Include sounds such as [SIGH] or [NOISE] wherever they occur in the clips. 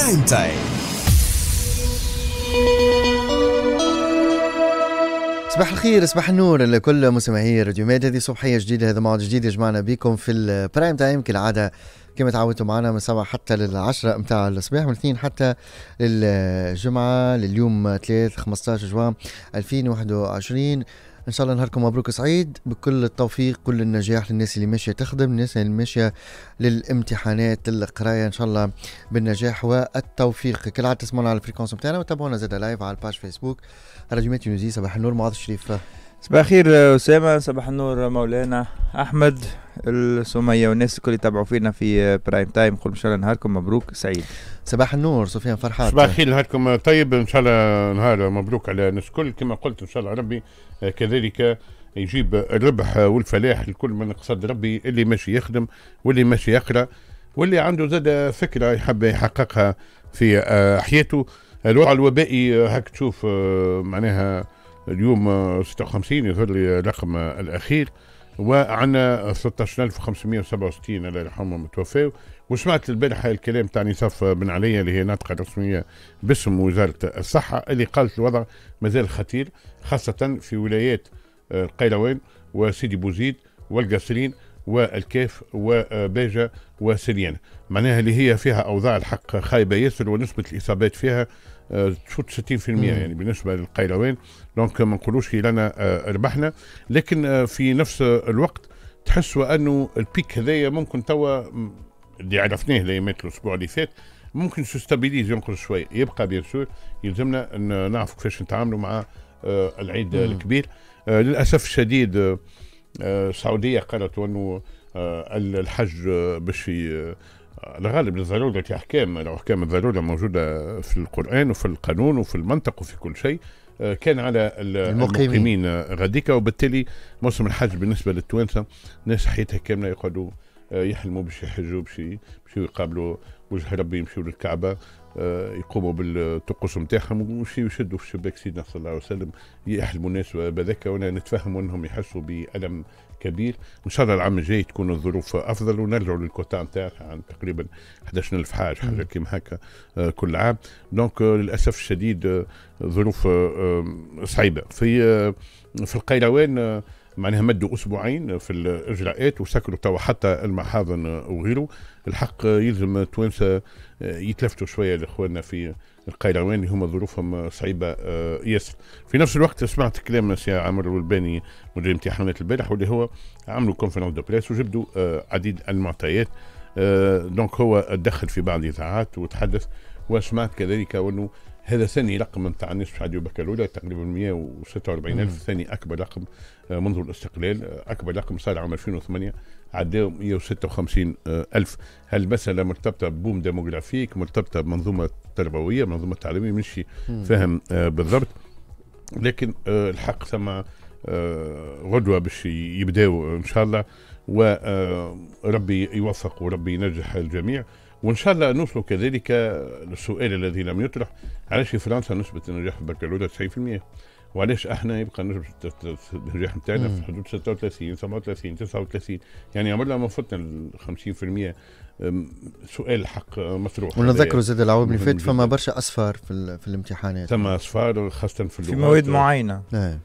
برايم تايم صباح الخير صباح النور لكل مستمعي راديو ميد هذه صبحية جديدة هذا موعد جديد يجمعنا بكم في البرايم تايم كالعادة كما تعودتوا معنا من 7 حتى للعشرة متاع الصباح من الاثنين حتى للجمعة لليوم 3 15 جوان 2021 إن شاء الله نهاركم مبروك سعيد بكل التوفيق كل النجاح للناس اللي ماشية تخدم الناس اللي ماشية للامتحانات القرايه إن شاء الله بالنجاح والتوفيق. كالعاده تسمعونا على ال fréquence بتاعنا وتابعونا زادا live على ال page فيسبوك راديو تونسي صباح النور معاذ الشريف. صباح الخير أسامة صباح النور مولانا أحمد السمية والناس الكل يتابعوا فينا في برايم تايم نقول إن شاء الله نهاركم مبروك سعيد. صباح النور سفيان فرحات. صباح الخير نهاركم طيب إن شاء الله نهار مبروك على الناس الكل. كما قلت إن شاء الله ربي كذلك يجيب الربح والفلاح لكل من قصد ربي اللي ماشي يخدم واللي ماشي يقرأ واللي عنده زاد فكرة يحب يحققها في آه، حياته. الوضع الوبائي هاك تشوف آه، معناها اليوم 56 يظهر لي الرقم الأخير. وعندنا 16567 الله يرحمهم متوفاو وسمعت البارحة الكلام تاع نصاف بن علي اللي هي ناطقة رسمية باسم وزارة الصحة اللي قالت الوضع مازال خطير خاصة في ولايات آه، القيروان وسيدي بوزيد والقصرين والكاف وباجة وسليانة. معناها اللي هي فيها أوضاع الحق خايبة ياسر ونسبة الإصابات فيها تفوت 60% يعني بالنسبة للقيروان. donc ما نقولوش لنا آه، ربحنا. لكن آه، في نفس الوقت تحسوا أنه ال pic هذايا ممكن توا اللي عرفناه الايامات الأسبوع اللي فات ممكن ça se stabilise ينقص شوي يبقى bien sûr يلزمنا إن نعرف كيفاش نتعاملوا مع آه العيد مم. الكبير. آه للأسف الشديد آه السعودية قالت أنه آه الحج باش الغالب للضرورة أحكام الأحكام الضرورة موجودة في القرآن وفي القانون وفي المنطق وفي كل شيء آه، كان على المقيمين, المقيمين. غديكا وبالتالي موسم الحج بالنسبة للتوانسة ناس حياتها كاملة يقعدوا آه، يحلموا باش يحجوا باش يمشيو يقابلوا وجه ربي يمشيو للكعبة آه، يقوموا بالطقوس نتاعهم ويمشيو يشدوا في شباك سيدنا صلى الله عليه وسلم يحلموا الناس بذاك وأنا نتفهم أنهم يحسوا بألم كبير. إن شاء الله العام الجاي تكون الظروف أفضل ونرجعوا للكوتا نتاعها عن تقريبا 11000 حاج حاجة كيما هكا آه، كل عام. دونك للأسف الشديد ظروف صعيبة. في في القيروان معناها مدوا أسبوعين في الإجراءات وسكروا توا حتى المحاضن وغيره. الحق يلزم التوانسه يتلفتوا شوية لإخواننا في القيروان اللي هما ظروفهم صعيبة آه، ياسر. في نفس الوقت سمعت كلام سي عمر الولباني مدير امتحانات البارح واللي هو عملوا conférence de presse وجبدوا آه، عديد المعطيات. donc آه، هو دخل في بعض الاذاعات وتحدث وسمعت كذلك انه هذا ثاني رقم نتاع الناس في عديو بكالوريا تقريبا 146 ألف. ثاني أكبر رقم آه، منذ الاستقلال آه، أكبر رقم صار عام 2008 عداو 156 آه، ألف. هل المسألة مرتبطة ببوم ديموغرافيك مرتبطة بمنظومة تربوية منظومة تعليمية؟ مش فاهم بالضبط. لكن الحق ثم غدوة باش يبداو إن شاء الله. وربي يوفق وربي ينجح الجميع. وإن شاء الله نوصل كذلك للسؤال الذي لم يطرح. علاش في فرنسا نسبة النجاح في البكالوريا 90% وعلاش أحنا يبقى نسبة النجاح نتاعنا في حدود 36 37 39 يعني عمرنا ما فتنا ال 50% سؤال حق مطروح. ونذكروا زاد العوام اللي فات فما برشا اصفار في, في الامتحانات. ثم اصفار خاصة في اللغات. في مواد معينة. نعم.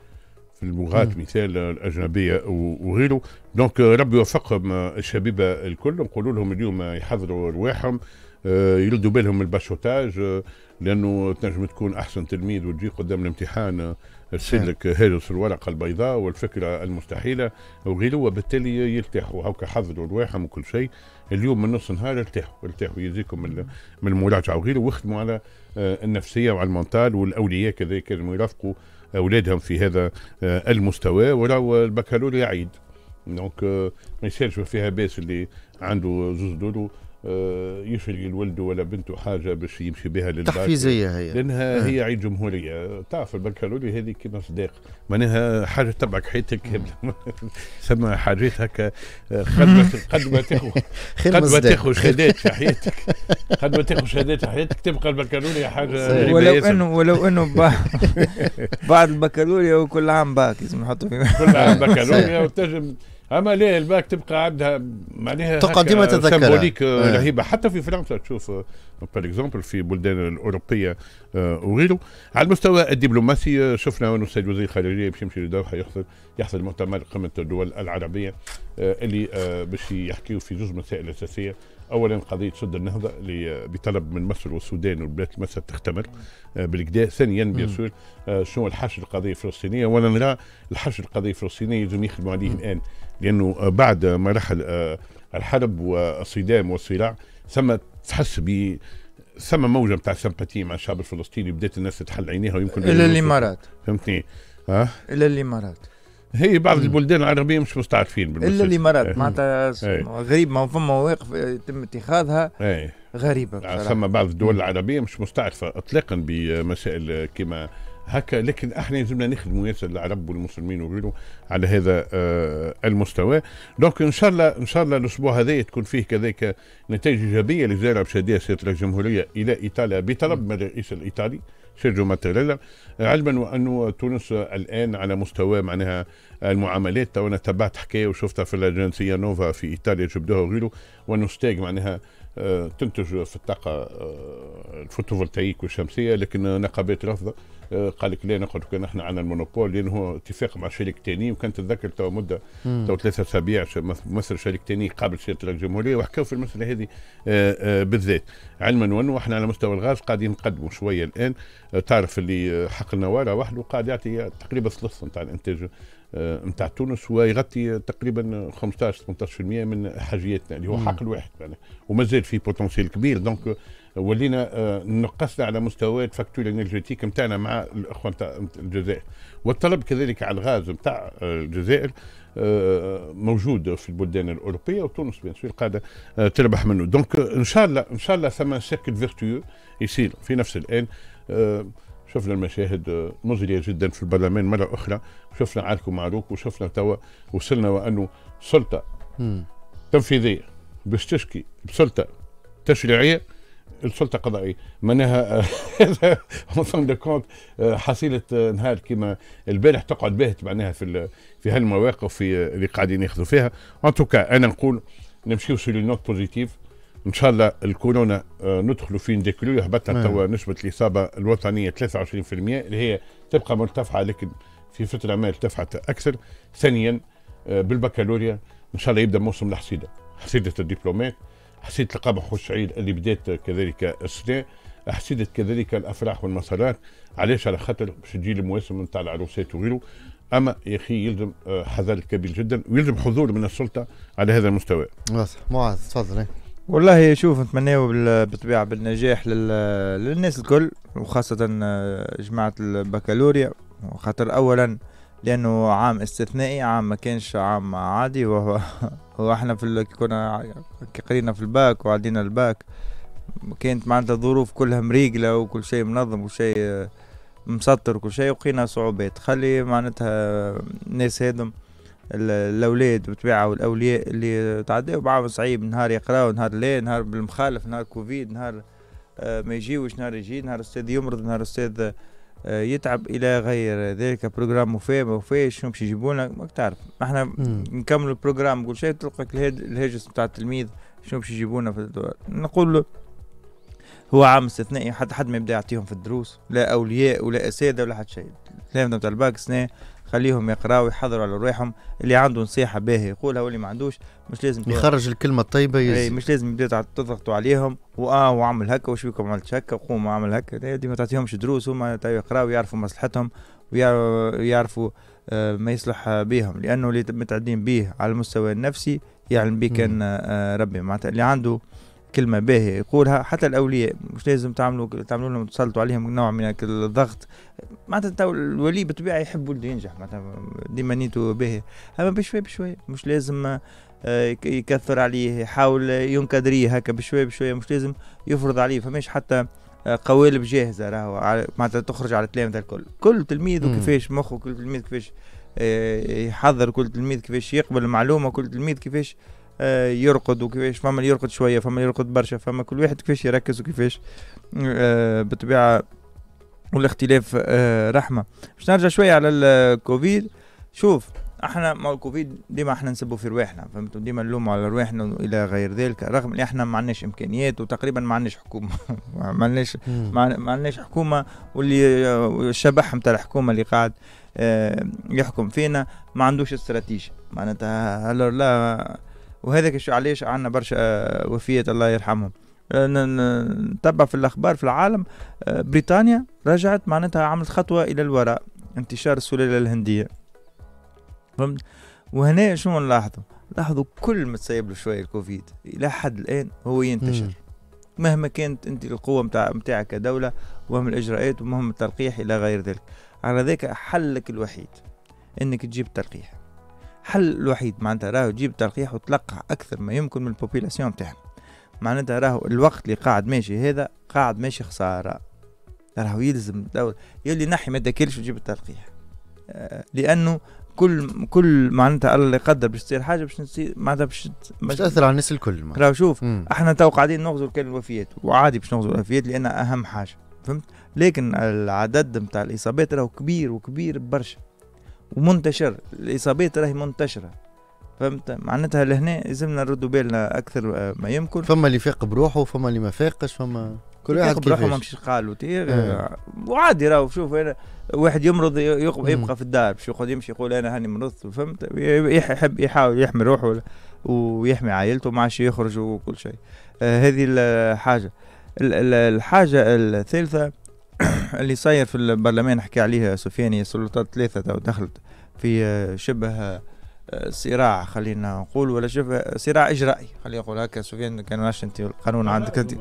في اللغات مثال الأجنبية وغيره. donc ربي يوفقهم الشبيبة الكل. نقولوا لهم اليوم يحضروا رواحهم آه، يردوا بالهم ال bachotage آه، لأنه تنجم تكون أحسن تلميذ وتجي قدام الامتحان ترسل لك هارس الورقة البيضاء والفكرة المستحيلة وغيره وبالتالي يرتاحوا هاكا حضروا رواحهم وكل شيء. اليوم من نص النهار ارتاحوا ارتاحوا يجيكم من المراجعة وغيره. واخدموا على آه، النفسية وعلى ال mental والأولياء كذلك لازم يرافقوا أولادهم في هذا آه، المستوى ولو البكالوريا عيد. donc ما يسالش فيها باس اللي عنده زوز دورو. آه، يشري لولده ولا بنته حاجة باش يمشي بها للباك. تحفيزية هي. لأنها آه. هي عيد جمهورية. تعرف البكالوريا هذه كيما صداق معناها حاجة تبعك حياتك. [LAUGHS] ثم حاجات هكا آه، قد ما قد ما تاخذ قد ما تاخذ شهادات في حياتك. قد ما تاخذ شهادات في حياتك. تبقى البكالوريا حاجة ولو انه ولو إنه [LAUGHS] بعد البكالوريا وكل عام باك لازم نحطوا كل عام بكالوريا [LAUGHS] وتنجم أما لا الباك تبقى عندها معناها آه، إيه. رهيبة حتى في فرنسا تشوف par exemple في بلدان الأوروبية آه، وغيره على المستوى الدبلوماسي آه، شفنا انه السيد وزير الخارجيه باش يمشي لدوحة يحصل يحصل مؤتمر قمة الدول العربية آه، اللي آه، باش يحكيوا في جزء مسائل أساسية اولا قضية سد النهضة اللي آه، بطلب من مصر والسودان والبلاد المسا تختمر آه، بالكدا ثانيا بيان مم. سور آه، شنو الحشد القضية الفلسطينية وأنا نرى الحشد القضية الفلسطينية لازم يخدموا عليه. الآن لأنه آه، بعد مراحل آه، الحرب والصدام والصراع ثم تحس ب ثم موجة نتاع سمباتي مع الشعب الفلسطيني بدات الناس تحل عينيها ويمكن الا الإمارات فهمتني ها الا الإمارات هي بعض مم. البلدان العربية مش مستعرفين الا بالمسألة. الإمارات إيه. معناتها إيه. غريب ما فما مواقف يتم اتخاذها إيه غريبة بصراحة ثم بعض الدول العربية مش مستعرفة اطلاقا بمسائل كما هكا لكن إحنا لازمنا نخدموا ياسر العرب والمسلمين وغيره على هذا آه، المستوى. donc إن شاء الله إن شاء الله الأسبوع هذا تكون فيه كذلك نتائج إيجابية لزياره باش يأديها سيادة الجمهورية إلى إيطاليا بطلب من الرئيس الإيطالي سيرجيو ماتريلا علما وانه تونس الآن على مستوى معناها المعاملات تو أنا تبعت حكاية وشفتها في الجنسيه نوفا في إيطاليا جبدوها وغيره وانه STEG معناها تنتج في الطاقة آه، ال photovoltaïque والشمسية لكن نقابات رافضه آه، قال لك لا نقعدوا كان إحنا عندنا ال monopole لأنه هو اتفاق مع شريك تاني وكان تتذكر تو مدة. تو ثلاثة أسابيع ممثل شريك تاني قابل رئيس الجمهورية وحكاوا في المسألة هذه آه، بالذات. علما وأنه إحنا على مستوى الغاز قاعدين نقدموا شوية الآن. تعرف اللي حق النوارة وحده قاعد يعطي تقريبا ثلث نتاع الإنتاج. نتاع تونس ويغطي تقريبا 15 18% من حاجياتنا اللي هو مم. حق الواحد يعني ومازال في potentiel كبير. donc آه، ولينا آه، نقصنا على مستويات facture énergétique نتاعنا مع الأخوة نتاع الجزائر. والطلب كذلك على الغاز نتاع آه، الجزائر آه، موجود في البلدان الأوروبية وتونس bien sûr قاعدة آه، تربح منه. donc آه، إن شاء الله إن شاء الله ثم cercle vertueux يصير في نفس الآن آه، شفنا المشاهد آه، مزريه جدا في البرلمان مرة أخرى. شفنا عارك ومعروك وشفنا توا وصلنا وأنه سلطة. تنفيذية باش تشكي بسلطة تشريعية السلطة قضائية. معناها fin de compte حصيلة آه، نهار كيما البارح تقعد باهت معناها في في هالمواقف في آه، اللي قاعدين ياخذوا فيها. en tout cas أنا نقول نمشيو sur une note positive ان شاء الله الكورونا آه، ندخلوا في ديكلو هبطت نعم. توا نسبة الإصابة الوطنية 23% اللي هي تبقى مرتفعه لكن في فترة ما ارتفعت أكثر ثانيا آه، بالبكالوريا إن شاء الله يبدأ موسم الحصيده حصيدة الدبلومات حصيدة القمح والشعير اللي بدات كذلك السنة حصيدة كذلك الأفراح والمسارات علاش على خاطر باش تجي المواسم نتاع العروسات وغيره أما يا أخي يلزم آه، حذر كبير جدا ويلزم حضور من السلطة على هذا المستوى معاذ تفضل. والله شوف نتمناو بال- بالطبيعة بالنجاح لل- للناس الكل وخاصة آه، جماعة البكالوريا. خاطر اولا لأنه عام استثنائي عام ما كانش عام عادي. وهو [LAUGHS] هو إحنا في كنا قرينا في الباك وعدينا الباك. كانت معناتها الظروف كلها مريقلة وكل شيء منظم وكل شيء آه، مسطر وكل شيء ولقينا صعوبات. خلي معناتها الناس هذم ال- الأولاد بالطبيعه والأولياء اللي تعداو بعام صعيب نهار يقراو نهار لا نهار بالمخالف نهار كوفيد نهار آه، ما يجيوش نهار يجي نهار أستاذ يمرض نهار أستاذ آه، يتعب إلى غير ذلك. programme وفاه ما وفاش شنو باش يجيبونا ماك تعرف إحنا. نكملوا ال programme كل شيء تلقى الهاج- الهاجس نتاع التلميذ شنو باش يجيبونا في ال devoir نقول له هو عام استثنائي حتى حد ما يبدأ يعطيهم في الدروس لا أولياء ولا أساتذة ولا حتى شيء. الكلام نتاع الباك سنة خليهم يقراوا يحضروا على رواحهم اللي عنده نصيحة باهيه يقولها واللي ما عندوش مش لازم يخرج الكلمة الطيبة اي يز... مش لازم يبداو تضغطوا عليهم وآه وعمل هكا وش بيكم عملت هكا؟ وقوم اعمل هكا. لا، دي ما تعطيهمش دروس هما يقراوا ويعرفوا مصلحتهم ويعرفوا آه، ما يصلح بيهم لأنه اللي متعدين به على المستوى النفسي يعلم به كان آه، ربي معناتها اللي عنده كلمة باهية يقولها. حتى الأولياء مش لازم تعملوا تعملوا لهم تسلطوا عليهم نوع من الضغط. معناتها تو الولي بالطبيعة يحب ولده ينجح معناتها ديما نيته باهية أما بشوي بشوي مش لازم آه، يك- يكثر عليه يحاول ينكدريه هكا بشوي بشوي مش لازم يفرض عليه. فماش حتى آه، قوالب جاهزة راهو معناتها تخرج على التلامذه الكل. كل تلميذ. وكيفاش مخه كل تلميذ كيفاش آه، يحضر كل تلميذ كيفاش يقبل المعلومة كل تلميذ كيفاش يرقد وكيفاش فما اللي يرقد شوية فما اللي يرقد برشا فما كل واحد كيفاش يركز وكيفاش آه، بالطبيعة والاختلاف آه، رحمة. باش نرجع شوية على الكوفيد شوف إحنا مع الكوفيد ديما إحنا نسبوا في رواحنا فهمتوا؟ ديما نلوموا على رواحنا إلى غير ذلك رغم إن إحنا ما عندناش إمكانيات وتقريبا ما عندناش حكومة. [LAUGHS] ما عندناش. ما عندناش حكومة واللي الشبح نتاع الحكومة اللي قاعد آه، يحكم فينا ما عندوش استراتيجية. معناتها هلا لا وهذاك شو علاش عندنا برشا آه، وفيات الله يرحمهم. آه، نتبع في الأخبار في العالم. آه، بريطانيا رجعت معناتها عملت خطوة إلى الوراء انتشار السلالة الهندية. فهمت؟ وهنا شنو نلاحظوا؟ لاحظوا كل ما تسيب له شوية الكوفيد إلى حد الآن هو ينتشر. مهما كانت أنت القوة متاع متاعك كدولة ومهم الإجراءات ومهم التلقيح إلى غير ذلك. على ذاك حلك الوحيد إنك تجيب تلقيح. حل الوحيد معناتها راهو تجيب تلقيح وتلقح أكثر ما يمكن من البوبيلاسيون تاعنا معناتها راهو الوقت اللي قاعد ماشي هذا قاعد ماشي خسارة. راهو يلزم الدولة. يلي نحي ما تاكلش وتجيب التلقيح. آه، لأنه كل كل معناتها الله يقدر باش تصير حاجة باش تصير معناتها باش باش تأثر على الناس الكل. راهو شوف مم. إحنا تو قاعدين نغزو كل الوفيات وعادي باش نغزو الوفيات لانها أهم حاجة. فهمت؟ لكن العدد نتاع الإصابات راهو كبير وكبير برشا. ومنتشر الإصابات راهي منتشرة. فهمت؟ معناتها لهنا لازمنا نردوا بالنا أكثر آه، ما يمكن. فما اللي فاق بروحه وفما اللي ما فاقش فما كل واحد بروحه ما كيفاش. مشيش قالوا آه. وعادي راهو شوف أنا واحد يمرض مم. يبقى في الدار باش يقعد يمشي يقول أنا هاني مرضت فهمت؟ يح- يحب يحاول يحمي روحه ويحمي عائلته ما عادش يخرج وكل شيء. آه هذه الحاجة ال- ال- الحاجة الثالثة [CLEARS THROAT] اللي صاير في البرلمان حكى عليها سفياني السلطات تو دخلت في آه، شبه آه، صراع خلينا نقول ولا شبه صراع إجرائي. خلينا نقول هكا سفيان كان نعرفش أنت القانون عندك. أنت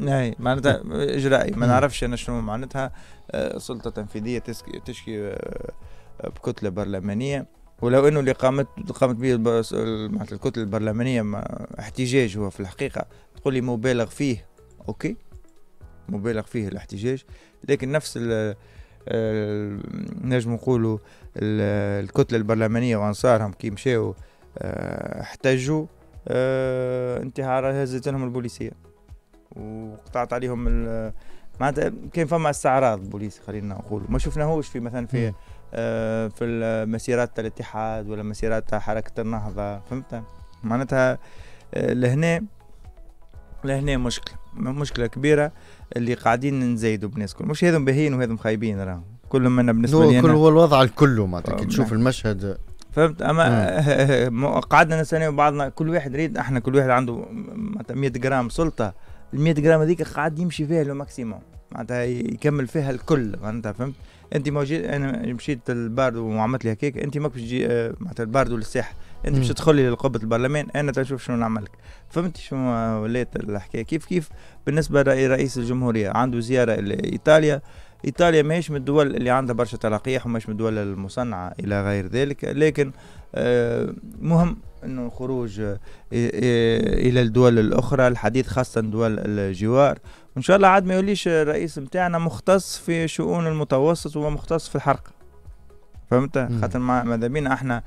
اي معناتها إجرائي. ما. نعرفش أنا شنو معناتها آه، سلطة تنفيذية تشكي بكتلة برلمانية. ولو إنه اللي قامت قامت به معناتها الكتلة البرلمانية ما احتجاج هو في الحقيقة. تقول لي مبالغ فيه أوكي؟ مبالغ فيه الاحتجاج لكن نفس نجم نقولوا ال- الكتلة البرلمانية وأنصارهم كي مشاو آه، احتجوا آه، انتهار هزت لهم البوليسية. وقطعت عليهم معناتها كان فما استعراض بوليسي خلينا نقولوا. ما شفناهوش في مثلا في. آه، في المسيرات تاع الاتحاد ولا مسيرات تاع حركة النهضة فهمت؟ معناتها لهنا لهنا مشكلة م- مشكلة كبيرة. اللي قاعدين نزيدوا بالناس كل مش هذم باهيين وهذم خايبين راهم. كل منا بالنسبة لي كل هو الوضع الكله معناتها. كي آه، تشوف. المشهد فهمت. أما [LAUGHS] م- قعدنا نستناو بعضنا كل واحد يريد إحنا كل واحد عنده معناتها 100 جرام سلطة. ال 100 جرام هذيك قاعد يمشي فيها لو ماكسيموم معناتها يكمل فيها الكل معناتها فهمت؟ أنت موجود أنا مشيت البارد وعملت لي هكاك أنت ماك باش تجي آه، معناتها البارد للساحه انت باش. تدخل لي لقبه البرلمان أنا تشوف شنو نعمل لك فهمت شنو ولات الحكاية؟ كيف كيف بالنسبة لرئيس الجمهورية عنده زيارة لإيطاليا. إيطاليا ماهيش من الدول اللي عندها برشا تلقيح وماهيش من الدول المصنعة إلى غير ذلك. لكن آه، مهم إنه الخروج آه، إلى الدول الأخرى الحديث خاصة دول الجوار. وإن شاء الله عاد ما يوليش الرئيس متاعنا مختص في شؤون المتوسط ومختص في الحرق. فهمت. خاطر ما- ماذا بينا إحنا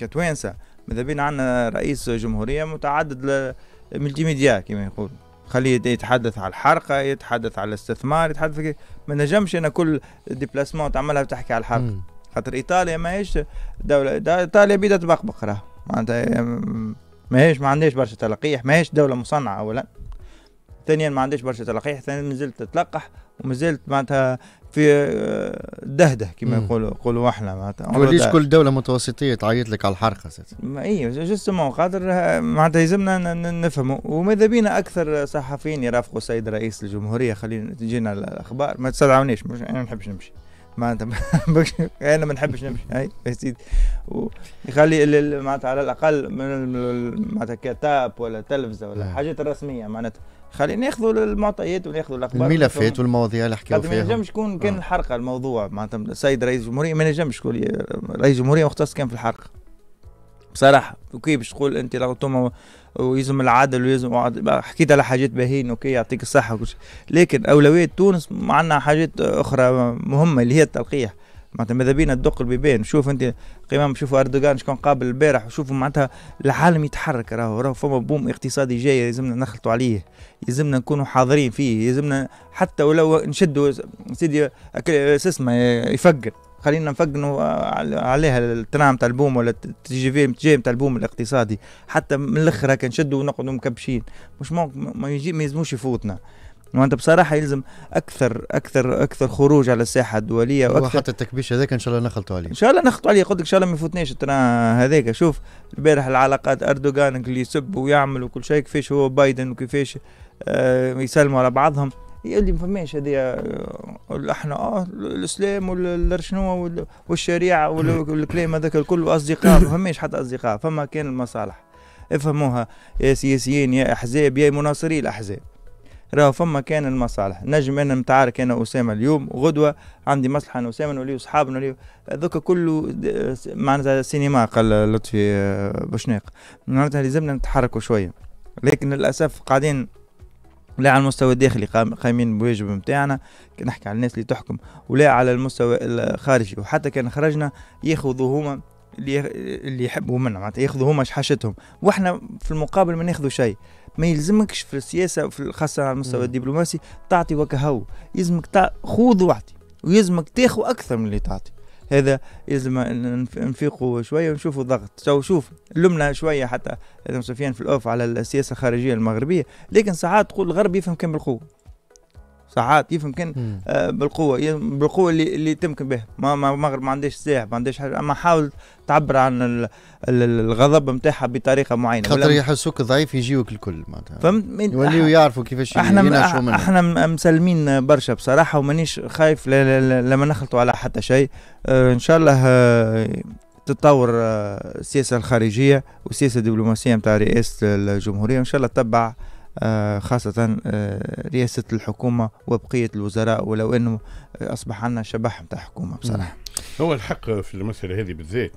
كتوانسة. ماذا بينا عندنا رئيس جمهورية متعدد ملتي ميديا كما يقول خليه يتحدث على الحرقة يتحدث على الاستثمار يتحدث ما نجمش أنا كل ديبلاسمون تعملها بتحكي على الحرق مم. خاطر إيطاليا ماهيش دوله دا إيطاليا بيدها تبقبق راه معناتها ماهيش ما عندهاش برشا تلقيح ماهيش دولة مصنعة اولا. ثانيا ما عندهاش برشا تلقيح ثانيا مازلت تتلقح ومازلت معناتها في آه، دهدة كما. يقولوا يقولوا إحنا معناتها. توليش كل دولة متوسطية تعيط لك على الحرقة أساسا. ما إي جوستومون خاطر آه، معناتها يلزمنا نفهموا. وماذا بينا أكثر صحفيين يرافقوا السيد رئيس الجمهورية خلينا تجينا الأخبار. ما تستدعونيش مش أنا ما نحبش نمشي. معناتها [LAUGHS] أنا ما نحبش نمشي. هاي يا سيدي. ال- معناتها على الأقل معناتها كتاب ولا تلفزة ولا آه. حاجات الرسمية معناتها. خلي ناخذوا المعطيات وناخذوا الأخبار الملفات والمواضيع اللي حكاو خاطر ما ينجمش يكون كان آه. الحرقه الموضوع. معناتها السيد رئيس الجمهورية ما ينجمش يكون رئيس الجمهورية مختص كان في الحرقه بصراحة وكيف باش تقول أنت لغتهم ويلزم العدل ويلزم حكيت على حاجات باهين أوكي يعطيك الصحة وكل شيء. لكن أولوية تونس عندنا حاجات أخرى مهمة اللي هي التلقيح. معناتها ماذا بينا تدق البيبان شوف أنت قيمة شوفوا أردوغان شكون قابل البارح وشوفوا معناتها العالم يتحرك راهو راهو فما بوم اقتصادي جاي لازمنا نخلطوا عليه يلزمنا نكونوا حاضرين فيه يلزمنا حتى ولو نشدوا سيدي أكل- سسمه يفقر خلينا نفقنوا عليها الترام تاع البوم ولا التي في تاع البوم الاقتصادي. حتى من الآخر هكا نشدوا ونقعدوا مكبشين. مش ما يجي ما يلزموش يفوتنا. وانت بصراحة يلزم أكثر أكثر أكثر خروج على الساحة الدولية وأكثر حتى التكبيش هذاك إن شاء الله نخلطوا عليه. إن شاء الله نخلطوا عليه. قلت لك إن شاء الله ما يفوتنيش ترى هذاك. شوف البارح العلاقات أردوغان اللي يسب ويعمل وكل شيء كيفاش هو بايدن وكيفاش آه يسلموا على بعضهم. يقول ما فماش هذه آه، إحنا آه الإسلام والشنو والشريعة [LAUGHS] والكلام هذاك الكل اصدقاء ما فماش حتى أصدقاء. فما كان المصالح. افهموها. يا سياسيين يا أحزاب يا مناصري الأحزاب. راهو فما كان المصالح. نجم أنا متعارك أنا وأسامة اليوم غدوة عندي مصلحة أنا وأسامة نوليو صحاب نوليو هذوك كله معناتها سينما قال لطفي آه، بوشناق معناتها لازمنا نتحركوا شوية. لكن للأسف قاعدين لا على المستوى الداخلي قايمين بواجب نتاعنا نحكي على الناس اللي تحكم ولا على المستوى الخارجي. وحتى كان خرجنا ياخذوا هما اللي اللي يحبوا منا معناتها ياخذوا هما شحاشتهم وإحنا في المقابل ما ناخذوا شيء. ما يلزمكش في السياسة في خاصة على المستوى الدبلوماسي تعطي وكهو يلزمك تع... خذ واعطي ويلزمك تاخذ أكثر من اللي تعطي. هذا يلزم نفيقوا شوية ونشوفوا الضغط تو شوف لمنا شوية حتى سفيان في الأوف على السياسة الخارجية المغربية لكن ساعات تقول الغرب يفهم كان بالقوه ساعات يفهم كان آه بالقوة بالقوة اللي اللي تمكن بها. ما ما المغرب ما عندهاش سلاح ما عندهاش حاجة. أما حاول تعبر عن الغضب نتاعها بطريقة معينة. خاطر يحسوك ضعيف يجيوك الكل معناتها. فهمت؟ يوليو يعرفوا كيفاش إحنا إحنا مسلمين برشا بصراحة ومانيش خايف لما نخلطوا على حتى شيء. آه إن شاء الله آه تتطور السياسة الخارجية والسياسة الدبلوماسية نتاع رئاسة الجمهورية. وان شاء الله تتبع خاصة آه، رئاسة الحكومة وبقية الوزراء ولو أنه أصبح عندنا شبح نتاع حكومة بصراحة. هو الحق في المسألة هذه بالذات.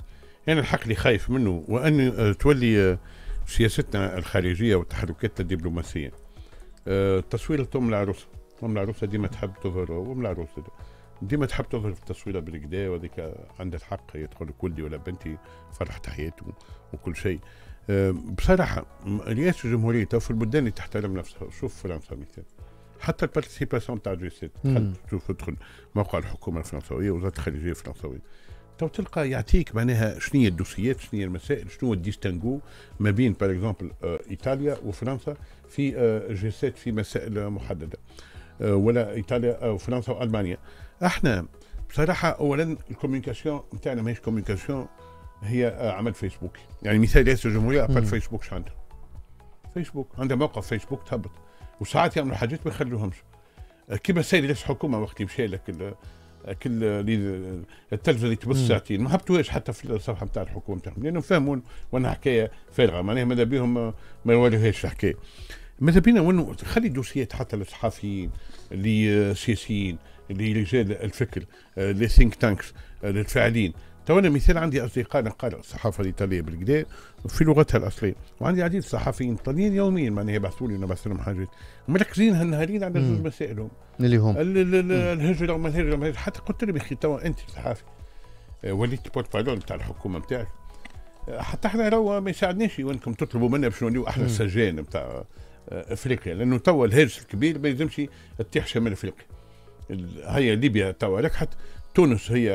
يعني الحق اللي خايف منه وأن آه، تولي سياستنا الخارجية والتحركات الدبلوماسية. تصوير أم العروسة أم العروسة ديما تحب تظهر أم العروسة ديما تحب تظهر في التصويره بالكدا وهذيك عندها الحق يدخل لك ولدي ولا بنتي فرحت حياته وكل شيء. بصراحة رئاسه الجمهوريه في البلدان اللي تحترم نفسها. شوف فرنسا مثال حتى ال participation تاع G7 تشوف تدخل موقع الحكومة الفرنسوية وزاره الخارجيه الفرنسويه تو تلقى يعطيك معناها شنو هي ال dossiers شنو هي المسائل شنو هو ال distinguo ما بين par exemple إيطاليا وفرنسا في G7 في مسائل محددة. ولا إيطاليا وفرنسا وألمانيا. إحنا بصراحة اولا ال communication نتاعنا ماهيش communication هي آه، عمل فيسبوك. يعني مثال رئاسه الجمهوريه ابل فيسبوك شو عندها فيسبوك عندها موقع فيسبوك تهبط وساعات يعملوا حاجات ما يخلوهمش. آه، كيما السيد رئيس الحكومة وقت مشى لك كل التلفزة اللي تبث ساعتين. ما هبطوهاش حتى في الصفحة نتاع الحكومة نتاعهم لأنهم فهموا وانها حكايه فارغة. معناها ماذا بهم ما يوريوهاش الحكاية. ماذا بينا وانه خلي dossiers حتى للصحفيين للسياسيين لرجال الفكر لل think tanks للفاعلين تو أنا مثال عندي أصدقاء نقرا الصحافة الإيطالية بالكدا في لغتها الأصلية وعندي عديد صحفيين إيطاليين يوميا معناها يبعثوا لي نبعث لهم حاجات مركزين هالنهارين على زوج مسائلهم. اللي هم؟ الهجرة وما الهجرة حتى قلت لهم يا أخي توا أنت صحافي آه، وليت porte-parole نتاع الحكومة نتاعك. آه، حتى إحنا راه ما يساعدناش وأنكم تطلبوا منا باش نوليو إحنا السجان نتاع آه، أفريقيا. لأنه توا الهاجس الكبير ما يلزمش تطيح شمال أفريقيا. هي ليبيا توا ركحت تونس هي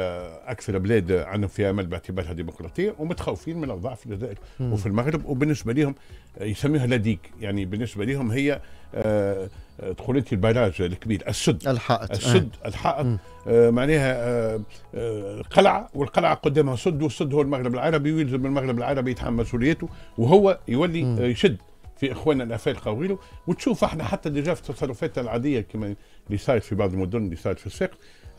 أكثر بلاد عندهم فيها أمل باعتبارها ديمقراطية ومتخوفين من الاوضاع في الجزائر وفي المغرب. وبالنسبة لهم يسميها لديك يعني بالنسبة لهم هي آه تقول أنت البراج الكبير السد. الحائط. السد آه. الحائط. آه معناها آه آه قلعة. والقلعة قدامها سد والسد هو المغرب العربي ويلزم المغرب العربي يتحمل مسؤوليته وهو يولي آه يشد في إخواننا الافارقه وغيره وتشوف إحنا حتى ديجا في التصرفات العادية كما اللي صارت في بعض المدن اللي صارت في الساق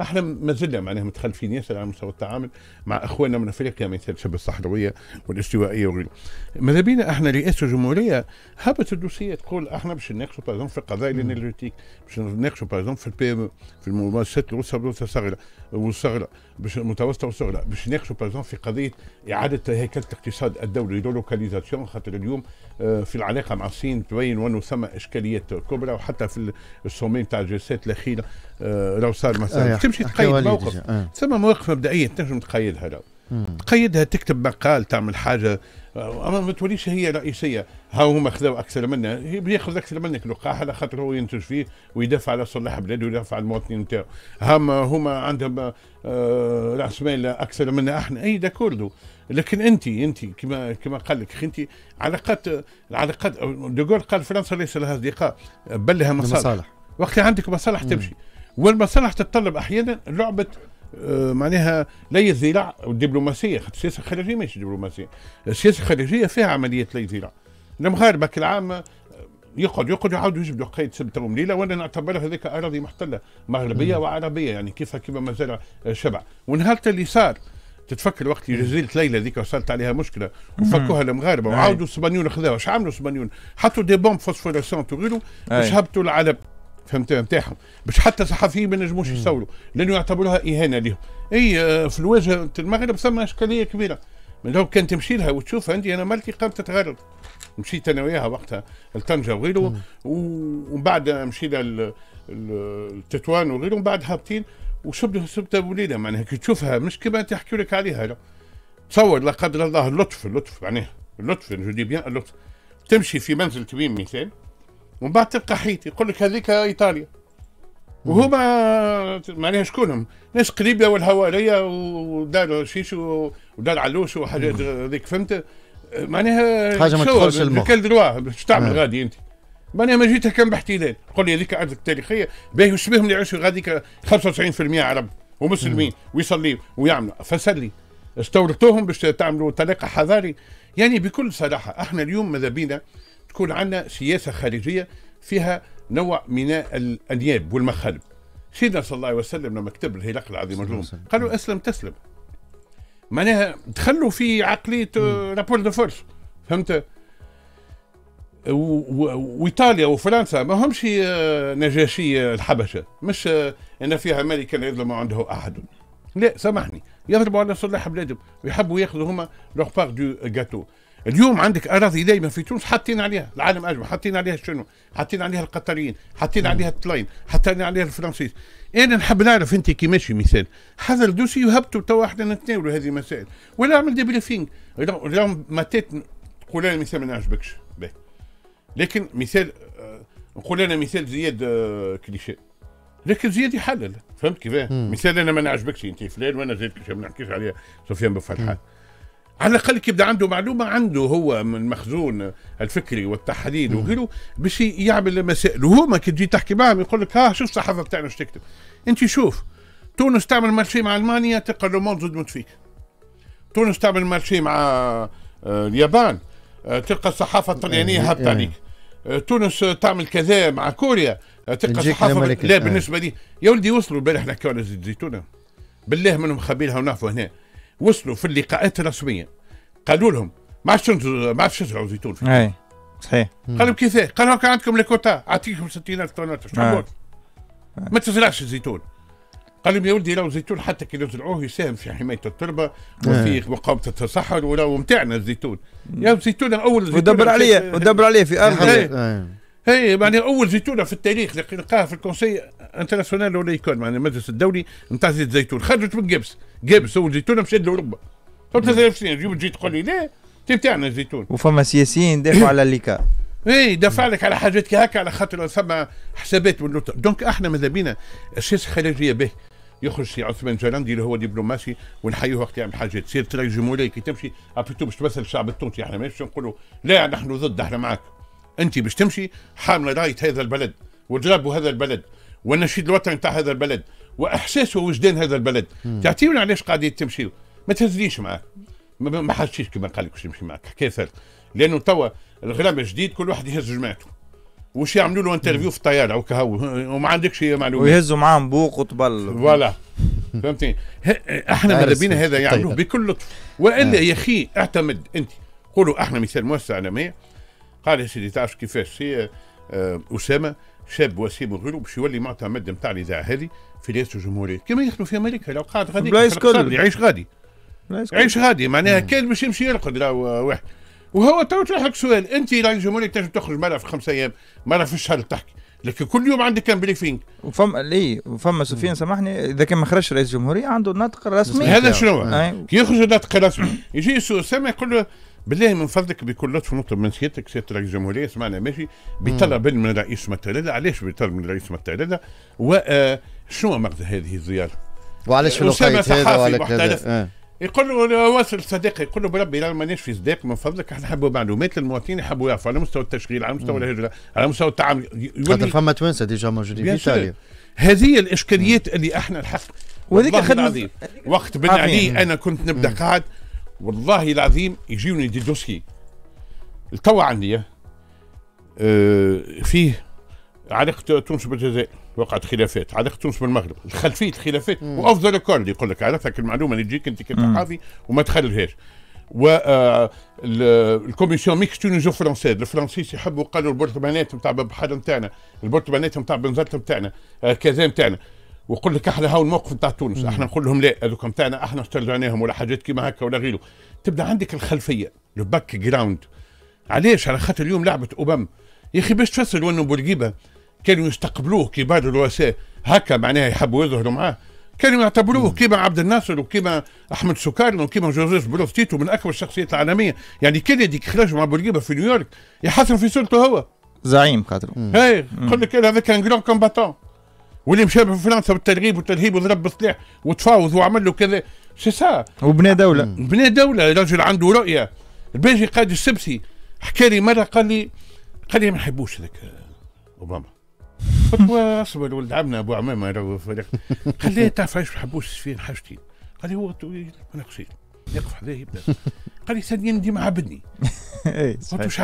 إحنا ما زلنا معناها متخلفين ياسر على مستوى التعامل مع اخواننا من افريقيا مثل شبه الصحراوية والاستوائية وغيره. ماذا بينا إحنا رئاسة الجمهوريه هبط ال dossier تقول إحنا باش نناقشوا par في القضايا ال énergétique باش نناقشوا par في ال PME في المؤسسات الوسطى والصغيره والصغيره باش المتوسطة والصغيره باش نناقشوا par في قضية إعادة هيكلة الاقتصاد الدولي délocalisation خاطر اليوم آه، في العلاقة مع الصين تبين وأنه ثم إشكاليات كبرى وحتى في الصومين تاع الجلسات الأخيرة آه، لو صار مثلا آه تمشي تقيد موقف. آه. ثم مواقف مبدئيه تنجم تقيدها لو تقيدها تكتب مقال تعمل حاجة. آه، أما ما توليش هي رئيسية. ها هما خذوا أكثر منا هي بياخذ أكثر منك اللقاح على خاطر هو ينتج فيه ويدافع على صلاح بلاده ويدافع على المواطنين نتاعو. هما هما عندهم آه رأس مال أكثر منا إحنا. أي دا كله لكن انت انت كما كما قال لك انت علاقات العلاقات دوغول قال فرنسا ليس لها أصدقاء بل لها مصالح, مصالح. وقت عندك مصالح تمشي. والمصالح تتطلب أحيانا لعبة آه، معناها لي الذراع والدبلوماسيه السياسة الخارجية ماشي دبلوماسية. السياسة الخارجية فيها عمليه لي الذراع. المغاربه كل عام آه، يقعد يقعد يعاودوا يجبدوا قيد سبت ليلة وأنا نعتبرها هذيك أراضي محتلة مغربية وعربية يعني كيف كيف مازال شبع. ونهار اللي صار تتفكر وقت جزيرة ليلى ذيك وصلت عليها مشكلة وفكوها المغاربة وعاودوا السبانيون خذوها. اش عملوا السبانيون حطوا دي بومب فوسفورسونت وغيره باش هبطوا العلب. فهمت نتاعهم باش حتى صحفيين ما نجموش يصوروا لأنه يعتبروها إهانة لهم إي آه، في الواجهة المغرب ثم إشكالية كبيرة. من لو كان تمشي لها وتشوفها عندي أنا مالتي قامت تتغرد مشيت أنا وياها وقتها لطنجه وغيره ومن بعد مشينا التطوان وغيره ومن بعد هابطين. وشبت سبت وليده معناها كي تشوفها مش كما تحكي لك عليها. لا. تصور لا قدر الله اللطف اللطف معناها. اللطف جو دي بيان اللطف. تمشي في منزل تميم مثال. ومن بعد تلقى حيط يقول لك هذيك إيطاليا. وهما معناها شكونهم ناس قريبة والهوارية ودار شيش ودار علوش وحاجات هذيك فهمت؟ معناها حاجة ما تدخلش المخ. كل دروا باش تعمل. غادي أنت؟ معناها ما جيتها كان باحتلال. قول لي هذيك أرضك تاريخيه باهي وش بهم اللي يعيشوا غاديك 95% عرب ومسلمين ويصليوا ويعملوا. فسلي استوردتوهم باش تعملوا طريقة حضاري يعني بكل صراحة إحنا اليوم ماذا بينا؟ تكون عندنا سياسة خارجية فيها نوع من الأنياب والمخالب. سيدنا صلى الله عليه وسلم لما كتب الهرقل العظيم الروم قالوا أسلم تسلم. معناها دخلوا في عقلية rapport de force. فهمت؟ وإيطاليا وفرنسا ما همش آه، نجاشي الحبشة. مش آه، إن فيها ملكا لا يظلم عنده أحد. لا سامحني. يضربوا على صلاح بلادهم ويحبوا ياخذوا هما leur part de gâteau اليوم عندك أراضي دايما في تونس حاطين عليها العالم اجمع حاطين عليها شنو حاطين عليها القطريين حاطين عليها الطلاين حاطين عليها الفرنسيس. أنا نحب نعرف أنت كي ماشي مثال. هذا ال dossier وهبطوا توا إحنا نتناولوا هذه المسائل. ولا أعمل des briefings اليوم ماتت تقول أنا مثال ما نعجبكش. لكن مثال آه، نقول أنا مثال زياد آه، كليشيه. لكن زياد يحلل. فهمت كيف مثال أنا ما نعجبكش. أنت فلان وأنا زياد كليشيه ما نحكيش عليها. سفيان بن على الأقل كيبدا عنده معلومة عنده هو من المخزون الفكري والتحليل وغيره باش يعمل مسائل وهما كي تجي تحكي معهم يقول لك ها شوف الصحافه بتاعنا إيش تكتب. أنت شوف تونس تعمل marché مع ألمانيا تلقى لوموند زدمت فيك تونس تعمل marché مع آه، اليابان آه، تلقى الصحافة الطليانية هابطه عليك. آه، تونس تعمل كذا مع كوريا تلقى الصحافة لا بالنسبة لي. يا ولدي وصلوا البارح نحكيو على زيت زيتونه بالله منهم خبيلها ونعرفوا هنا. وصلوا في اللقاءات الرسمية. قالوا لهم ما عادش ما عادش تزرعوا زيتون في أي صحيح. قالوا كيفاه؟ قالوا كان عندكم les quotas أعطيكم 60000 طنات إيش ما تزرعش الزيتون. قال لهم يا ولدي لو الزيتون حتى كي نزرعوه يساهم في حماية التربة وفي مقاومة التصحر ولو متاعنا الزيتون. يا الزيتون أول زيتون ودبر عليه ودبر عليه في ارض هي يعني أول زيتونة في التاريخ لقاها في الكونسي انترناسيونال ولا يكون يعني المجلس الدولي نتاع زيت الزيتون. خرجت من جبس جبس أول زيتونة مشات لأوروبا. قلت 3000 سنه تجي تجي تقول لي لا تاعنا الزيتون. وفما سياسيين دافعوا على الليكا [CLEARS THROAT] اي دفع لك على حاجات كي هكا على خاطر ثم حسابات donc إحنا ماذا بينا؟ السياسة الخارجيه به. يخرج سي عثمان جرندي اللي هو دبلوماسي ونحييه وقت يعمل حاجات. سير رئيس الجمهوريه كي تمشي ابيتو باش تمثل الشعب التونسي. إحنا ماشي نقولوا لا نحن ضد إحنا معك انت باش تمشي حامل رايه هذا البلد وتراب هذا البلد والنشيد الوطني تاع هذا البلد واحساس ووجدان هذا البلد. تعطيونا علاش قاعدين تمشيو ما تهزليش معاه ما حاجتيش كما قال لك باش نمشي معك حكاية ثالثه لأنه توا الغرام الجديد كل واحد يهز جماعته. وش يعملوا له interview في الطيارة أو كهو وما عندكش معلومات. ويهزوا معاهم بوق وطبل. voilà. فهمتني؟ إحنا ماذا بينا هذا يعملوه بكل لطف. وإلا يا أخي اعتمد أنت. قولوا أحنا مثال مؤسسه عالميه قال يا سيدي تعرف كيفاش هي آه، أسامة شاب وسيم وغيره باش يولي معتمد نتاع الإذاعة هذه في رئاسة الجمهورية. كما يخدموا في أمريكا لو قاعد غادي يعيش غادي. يعيش غادي معناها كان باش يمشي يرقد واحد. وهو تو لك سؤال أنت رئيس الجمهورية تنجم تخرج مرة في خمسة أيام مرة في الشهر تحكي. لكن كل يوم عندك كان briefing وفما لي وفما سفيان سامحني إذا كان ما خرجش رئيس الجمهورية عنده نطق رسمي. هذا شنو. كي يخرج نطق رسمي. يجي اسامه يقول له بالله من فضلك بكل لطف نطلب من سيادتك سيادة رئيس الجمهورية سمعنا ماشي بطلب من رئيس متاريلا علاش بطلب من رئيس متاريلا وشنو مغزى هذه الزيارة؟ وعلاش في الوقت هذا وعلى آه. يقول له واصل صديقي يقول له بربي لا مانيش في صداق من فضلك إحنا نحبوا معلومات للمواطنين يحبوا يعرفوا على مستوى التشغيل على مستوى الهجرة على مستوى التعامل خاطر فما توانسة déjà موجودين في. إيطاليا هذه الإشكاليات اللي أحنا الحق وهذيك العظيم وقت بن. علي أنا كنت نبدأ قاعد والله العظيم يجيوني دي دوسيي التوا عندي آه، فيه علاقة تونس بالجزائر وقعت خلافات علاقة تونس بالمغرب خلفية الخلافات وأفضل كل يقول لك عرفتك المعلومة اللي تجيك أنت كصحافي وما تخللهاش و آه، ال- ال commission mixte tuniso-française الفرنسيس يحبوا قالوا البرطمانات نتاع بحر نتاعنا البرطمانات نتاع بنزرت نتاعنا آه، كذا نتاعنا ويقول لك إحنا هاو الموقف نتاع تونس. أحنا نقول لهم لا هذوك نتاعنا أحنا استرجعناهم ولا حاجات كيما هكا ولا غيره. تبدأ عندك الخلفية le background علاش؟ على خاطر اليوم لعبه أوبام. يا أخي باش تفسر وانه بورقيبه كانوا يستقبلوه كبار الرؤساء. هكا معناها يحبوا يظهروا معاه. كانوا يعتبروه كيما عبد الناصر وكيما أحمد سوكارنو وكيما جوزيف بروز تيتو من أكبر الشخصيات العالمية. يعني كان يديك خرج مع بورقيبه في نيويورك. يحسن في صورته هو. زعيم خاطر هاي يقول لك هذا كان grand combattant واللي مشى في فرنسا بالترغيب والترهيب وضرب بالسلاح وتفاوض وعمل له كذا سي سا؟ وبنى دولة. بنى دولة راجل عنده رؤية. الباجي قائد السبسي حكى لي مرة قال لي قال لي ما نحبوش هذاك أوباما. قلت له اصبر ولد عمنا أبو عمامة راهو فريق. قال لي تعرف علاش ما نحبوش فين حاجتين قال لي هو تو- أنا قصير يقف حذايا يبدأ. قال لي ثانيا ديما عبدني [LAUGHS] اي قلت. له شو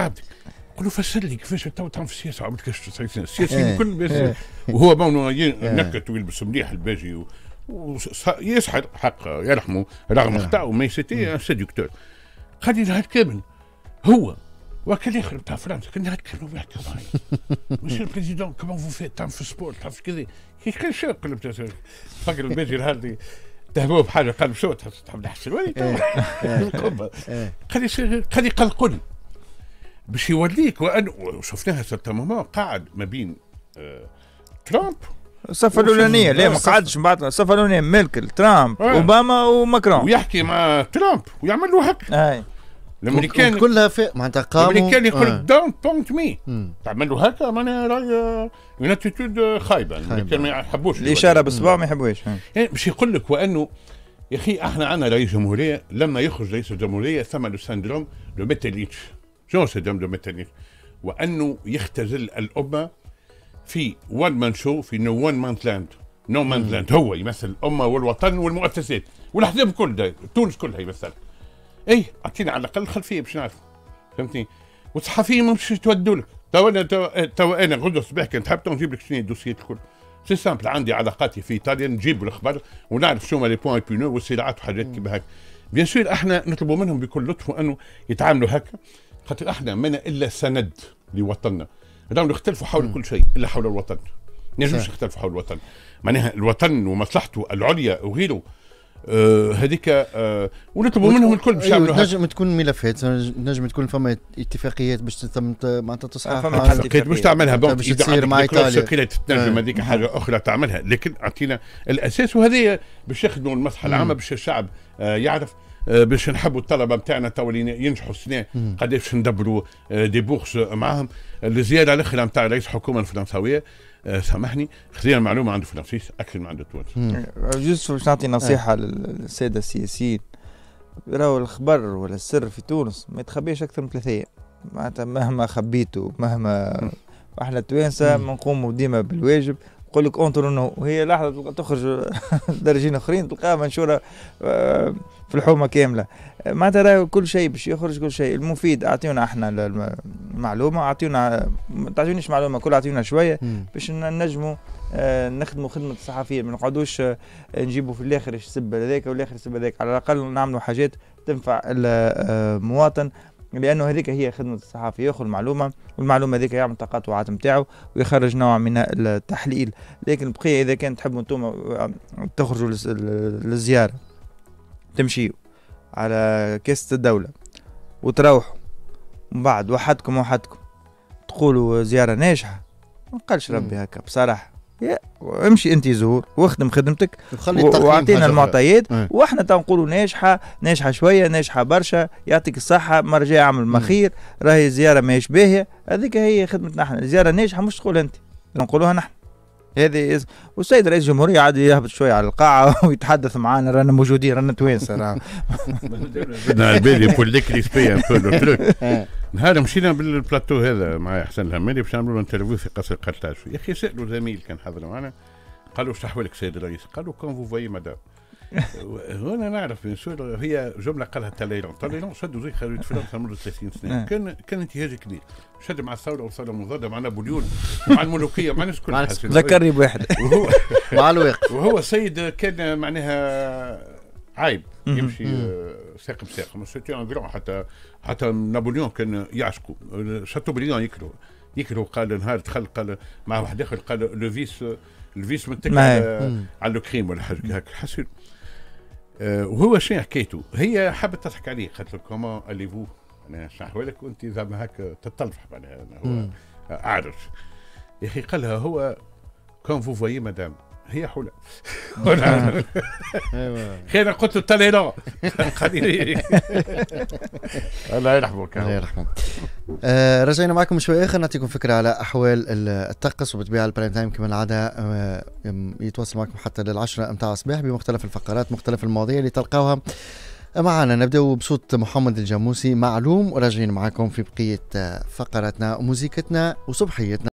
عبدك؟ قل له فسر لي كيفاش تو تعمل في السياسة؟ عملت كاش 90 سنه السياسيين إيه. الكل بس وهو بونو نكت ويلبس مليح الباجي و- وص- يسحر حق يرحمه رغم اخطائه مي سيتي سيدكتور قال لي هاد كامل. هو وكان يخرب تاع فرنسا كان هاد كامل يحكي معي مسيو البريزيدون كومون فو فيت تعمل في السبور تعمل في كذا كي كان شو قلت فاكر الباجي الهادي تهبوه بحاجة قال شو تحب نحسن ولي إيه. قال لي قال لي قلقني باش يوريك وأن وشفناها certain moment قاعد ما بين آه، ترامب. الصفة الأولانية لا ما الصفة. قعدش من بعد. الصفة الأولانية ميركل ترامب آه. أوباما وماكرون. ويحكي مع ترامب ويعمل له هكا. أي. الامريكان كلها في معناتها قاموا. الأمريكان يقول آه. don't point me. تعمل له هكا معناها راي une attitude خايبة. الأمريكان ما يحبوش الاشاره بالصباع ما يحبوهاش يعني باش يقول لك وأنه يا أخي إحنا عندنا رئيس جمهورية لما يخرج رئيس الجمهورية ثم le syndrome l'homme d'État شنو l'homme d'État وأنه يختزل الأمة في one man show في no one man land no man land هو يمثل الأمة والوطن والمؤسسات والأحزاب كل ده تونس كلها يمثل. اي اعطينا على الأقل خلفية باش نعرف. فهمتني؟ والصحفيين مش يتودوا لك. تو أنا تو, أنا غدوة الصباح كنت حاب نجيب لك شنو الدوسيات الكل. c'est simple عندي علاقاتي في إيطاليا نجيب الخبر ونعرف شو هما les points بينو والصراعات وحاجات كيما هكا. bien sûr إحنا نطلبوا منهم بكل لطف انه يتعاملوا هكا. خاطر إحنا منا إلا سند لوطننا. راهو نختلفوا حول كل شيء إلا حول الوطن. نجمش. نختلفوا حول الوطن. معناها الوطن ومصلحته العليا وغيره آه هذيك آه ونطلبوا منهم الكل باش أيوة، يعملوا تنجم تكون ملفات تنجم تكون فما اتفاقيات باش تتم معناتها تصحح فما مع- اتفاقيات. مش تعملها. bon باش تصير مع. ثقيله تتنجم آه. هذيك حاجة أخرى تعملها. لكن أعطينا الأساس وهذه باش يخدموا المصلحة العامة باش الشعب آه، يعرف آه، باش نحبوا الطلبة نتاعنا تو اللي ينجحوا السنة قداش ندبروا آه، des bourses معاهم. الزيادة الاخرى نتاع رئيس الحكومة الفرنسويه آه، سامحني خذينا المعلومه عند الفرنسيس أكثر من عند التوانسه juste باش نعطي نصيحة للسادة السياسيين. راهو الخبر ولا السر في تونس ما يتخبيش أكثر من ثلاثة أيام معناتها مهما خبيته مهما إحنا التوانسه. نقوموا ديما بالواجب. يقول لك انطر انه وهي لحظة تخرج [LAUGHS] درجين آخرين تلقاها منشورة آه، في الحومة كاملة. معناتها راهو كل شيء باش يخرج كل شيء. المفيد أعطيونا إحنا الم- المعلومة اعطيونا ما تعطيونيش معلومة كل أعطيونا شوية. باش نجموا آه، نخدموا خدمة الصحفيين ما نقعدوش آه، نجيبوا في الآخر يسب هذاك والآخر يسب هذاك. على الأقل نعملوا حاجات تنفع المواطن لأنه هذيك هي خدمة الصحافي يأخذ المعلومه والمعلومة هذيك يعمل تقاطعات نتاعو ويخرج نوع من التحليل لكن البقيه إذا كان تحبوا أنتم تخرجوا للز- للزيارة تمشيوا على كاسة الدولة وتروحوا من بعد وحدكم وحدكم تقولوا زيارة ناجحة ما قالش ربي. هكا بصراحة يا امشي انت زهور واخدم خدمتك واعطينا المعطيات إيه. وإحنا تنقولوا ناجحة ناجحة شوية ناجحة برشا يعطيك الصحة مرة جاية أعمل مخير راهي زيارة ماهيش باهية هذيك هي خدمتنا إحنا الزياره ناجحة مش تقول أنت نقولوها نحن. هذه إز- والسيد رئيس الجمهورية عاد يهبط شوية على القاعة [LAUGHS] ويتحدث معنا رانا موجودين رانا توانسة رانا بدنا [LAUGHS] البالي pour l'expliquer un peu le truc. [LAUGHS] نهار مشينا بالبلاتو هذا مع حسن الهمالي باش نعملوا interview في قصر قرطاج يا أخي سألوا زميل كان حاضر معنا قالوا إيش احوالك سيد الرئيس؟ قالوا comme vous voyez madame وأنا نعرف bien sûr هي جملة قالها تاليرون تاليرون شدوا زي خريج فرنسا منذ 30 سنة. آه. كان كان انتهاج كبير. شد مع الثورة والثورة المضادة مع نابليون مع الملوكية مع الناس كلها. ذكرني بواحد. وهو مع الوقت. وهو سيد كان معناها عيب. يمشي آه، ساق بساق. c'était un grand حتى حتى نابليون كان يعشقوا شاتوبريان يكرهوا يكرهوا قال نهار دخل قال مع واحد آخر قال le vice ال vice متكل. على. على ال crime ولا حاجة. هكا حسن آه، وهو شنو حكايته. هي حبت تضحك عليه. قالت له comment allez-vous أنا شنو احوالك وأنت زعما هكا تتلفح معناها. هو مم. اعرج يا أخي قالها هو comme vous voyez madame هي حولة. [LAUGHS] أيوه. خير قلت له تاليرون خليني الله يرحمك. الله يرحمه آه رجعنا معكم شوي آخر. نعطيكم فكرة على أحوال ال- الطقس وبالطبيعه ال prime time كما العادة. آه يتواصل معكم حتى للعشرة متاع الصباح بمختلف الفقرات مختلف المواضيع اللي تلقاوها. معنا نبدأ بصوت محمد الجاموسي معلوم. وراجعين معكم في بقية آه، فقراتنا وموزيكتنا وصبحيتنا.